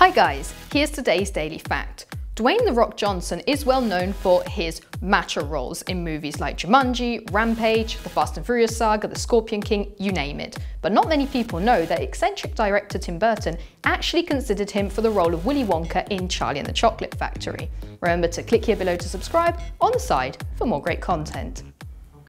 Hi guys, here's today's Daily Fact. Dwayne The Rock Johnson is well known for his macho roles in movies like Jumanji, Rampage, The Fast and Furious saga, The Scorpion King, you name it. But not many people know that eccentric director Tim Burton actually considered him for the role of Willy Wonka in Charlie and the Chocolate Factory. Remember to click here below to subscribe on the side for more great content.